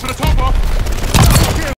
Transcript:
for the top off.